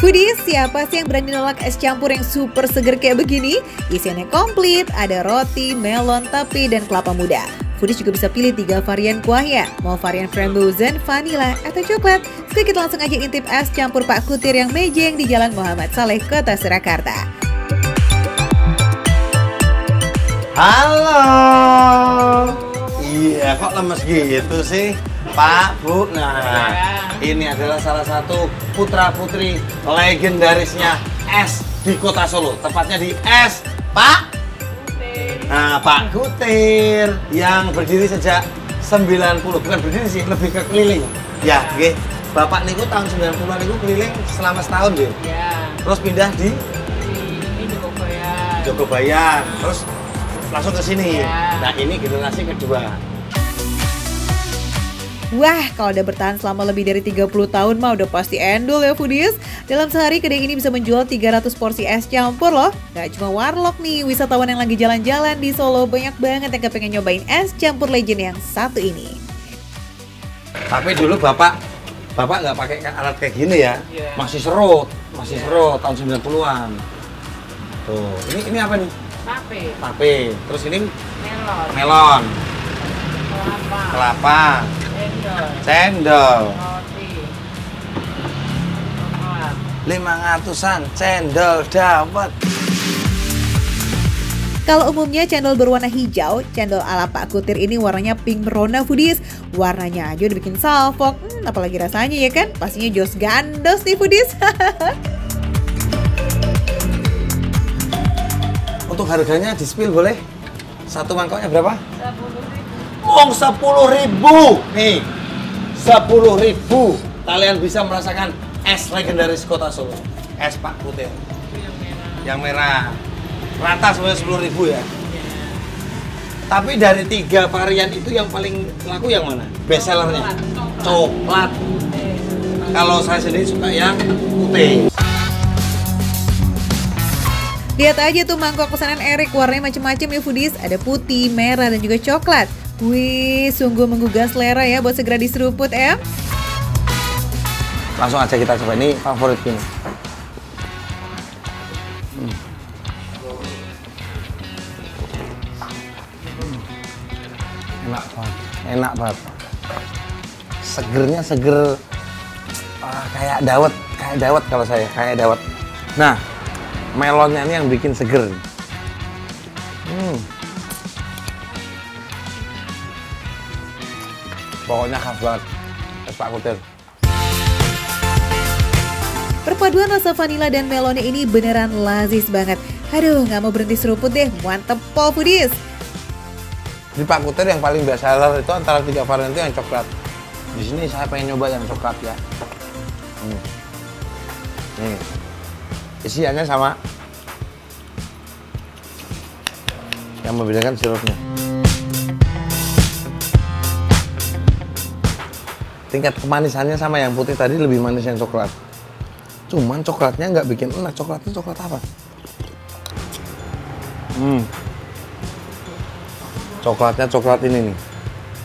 Foodies, siapa sih yang berani nolak es campur yang super seger kayak begini? Isiannya komplit, ada roti, melon, tepi, dan kelapa muda. Foodies juga bisa pilih tiga varian kuahnya, mau varian frambozen, vanilla, atau coklat. Kita langsung aja intip es campur Pak Kutir yang mejeng di Jalan Muhammad Saleh, Kota Surakarta. Halo. Iya, kok lemes gitu sih? Pak, Bu. Nah, ini adalah salah satu putra-putri legendarisnya es di Kota Solo. Tepatnya di es Pak Nah, Pak Kutir yang berdiri sejak 90. Bukan berdiri sih, lebih ke keliling. Ya, oke. Bapak niku tahun 90-an niku keliling selama setahun ya. Ya, Terus pindah di di. Jogobayan. Terus langsung ke sini. Ya. Nah, ini generasi kedua. Wah, kalau udah bertahan selama lebih dari 30 tahun mah udah pasti endul ya foodies. Dalam sehari kedai ini bisa menjual 300 porsi es campur loh. Gak cuma warlock nih, wisatawan yang lagi jalan-jalan di Solo banyak banget yang kepengen nyobain es campur legend yang satu ini. Tapi dulu bapak bapak nggak pakai alat kayak gini ya, Iya. masih serut, masih serut tahun 90-an. Tuh, ini ini apa nih? Tape, Tape. Terus ini melon, melon, kelapa, kelapa, cendol, coklat. 500-an cendol dapat. Kalau umumnya cendol berwarna hijau, cendol ala Pak Kutir ini warnanya pink merona foodies. Warnanya aja udah bikin salfok, hmm, apalagi rasanya ya kan? Pastinya jos gandos nih foodies. Untuk harganya di spill boleh? Satu mangkoknya berapa? Sepuluh ribu. Wong sepuluh ribu nih, ribu kalian bisa merasakan es legendaris kota Solo, es Pak Kutir Yang merah. yang merah, rata semuanya sepuluh ribu ya. Tapi dari tiga varian itu yang paling laku yang mana? Best sellernya? Coklat. Kalau saya sendiri suka yang putih. Lihat aja tuh mangkok pesanan Erik warnanya macam-macam ya foodies. Ada putih, merah, dan juga coklat. Wih, sungguh menggugah selera ya buat segera diseruput em. Langsung aja kita coba ini favorit ini. Hmm. Enak banget, enak banget. Segernya seger, ah, kayak dawet, kayak dawet kalau saya, kayak dawet. Nah, melonnya ini yang bikin seger. Hmm. Pokoknya khas banget, es Pak Kutir. Perpaduan rasa vanila dan melonnya ini beneran lazis banget. Aduh, nggak mau berhenti seruput deh. Mantep pol foodies. Di Pak Kutir yang paling best seller itu antara tiga varian itu yang coklat. Di sini saya pengen nyoba yang coklat ya. Hmm. Hmm. Isiannya sama. Yang membedakan sirupnya. Tingkat kemanisannya sama yang putih tadi lebih manis yang coklat. Cuman coklatnya nggak bikin enak. Coklatnya coklat apa? Hmm. Coklatnya coklat ini nih.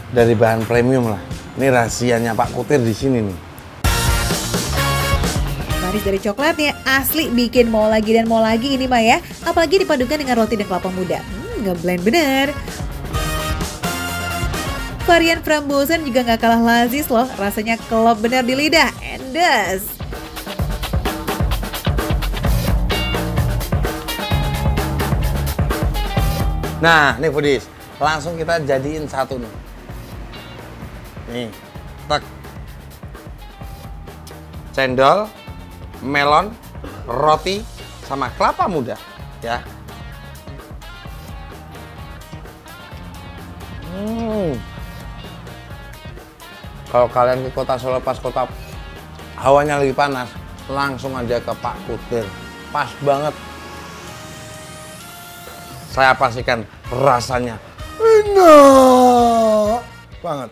Dari bahan premium lah. Ini rahasianya Pak Kutir di sini nih. Manis dari coklatnya asli bikin mau lagi dan mau lagi ini mah ya. Apalagi dipadukan dengan roti dan kelapa muda. Hmm, ngeblend bener. Varian frambozen juga nggak kalah lazis loh. Rasanya kelop bener di lidah. Endes. Nah, nih Foodies, langsung kita jadiin satu nih. Nih, tek. Cendol, melon, roti, sama kelapa muda, ya. Hmm. Kalau kalian ke kota Solo pas kota hawanya lagi panas, langsung aja ke Pak Kutir. Pas banget saya pastikan rasanya enak banget.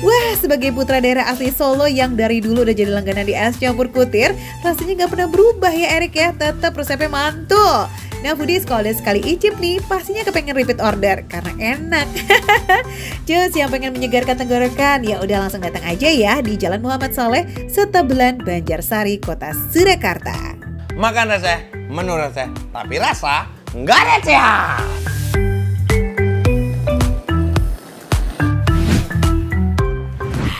Wah, sebagai putra daerah asli Solo yang dari dulu udah jadi langganan di es campur kutir, rasanya nggak pernah berubah ya Erik ya, tetap resepnya mantul. Nah Foodies kalau udah sekali icip nih pastinya kepengen repeat order karena enak. Cus yang pengen menyegarkan tenggorokan ya udah langsung datang aja ya di Jalan Muhammad Saleh, Setebelan, Banjarsari, Kota Surakarta. Makan receh, menu receh, tapi rasa nggak receh.